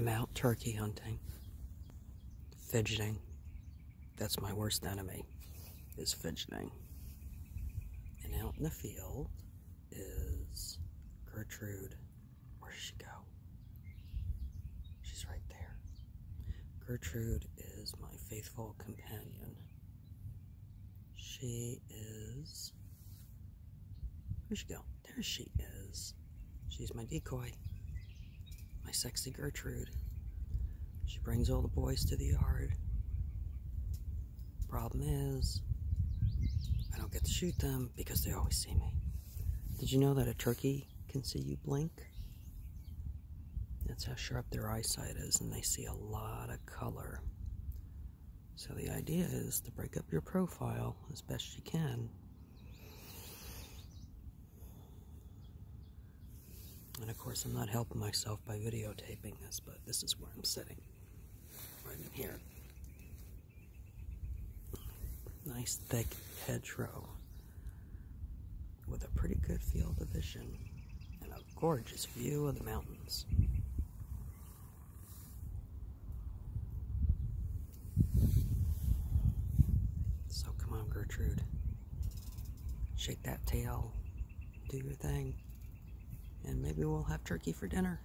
I'm out turkey hunting, fidgeting. That's my worst enemy, is fidgeting. And out in the field is Gertrude. Where did she go? She's right there. Gertrude is my faithful companion. She is. Where'd she go? There she is. She's my decoy my sexy Gertrude. She brings all the boys to the yard. Problem is, I don't get to shoot them because they always see me. Did you know that a turkey can see you blink? That's how sharp their eyesight is, and they see a lot of color. So the idea is to break up your profile as best you can And of course, I'm not helping myself by videotaping this, but this is where I'm sitting. Right in here. Nice thick hedgerow with a pretty good field of vision and a gorgeous view of the mountains. So come on, Gertrude. Shake that tail. Do your thing and maybe we'll have turkey for dinner.